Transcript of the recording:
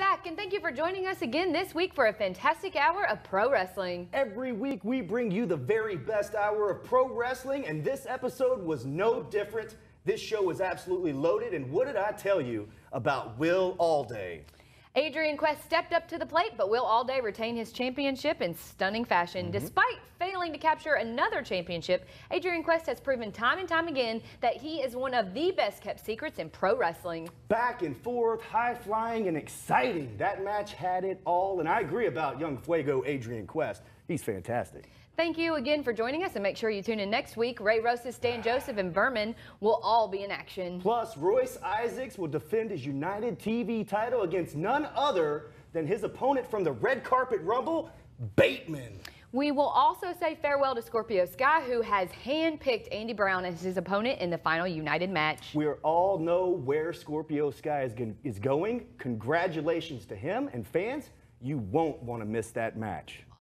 back, and thank you for joining us again this week for a fantastic hour of pro wrestling. Every week, we bring you the very best hour of pro wrestling, and this episode was no different. This show was absolutely loaded, and what did I tell you about Will Allday? Adrian Quest stepped up to the plate, but Will Allday retain his championship in stunning fashion. Mm -hmm. Despite to capture another championship, Adrian Quest has proven time and time again that he is one of the best kept secrets in pro wrestling. Back and forth, high flying and exciting. That match had it all, and I agree about young Fuego Adrian Quest. He's fantastic. Thank you again for joining us and make sure you tune in next week. Ray Rosas, Dan Joseph, and Vermin will all be in action. Plus, Royce Isaacs will defend his United TV title against none other than his opponent from the Red Carpet Rumble, Bateman. We will also say farewell to Scorpio Sky, who has handpicked Andy Brown as his opponent in the final United match. We all know where Scorpio Sky is going. Congratulations to him and fans. You won't want to miss that match.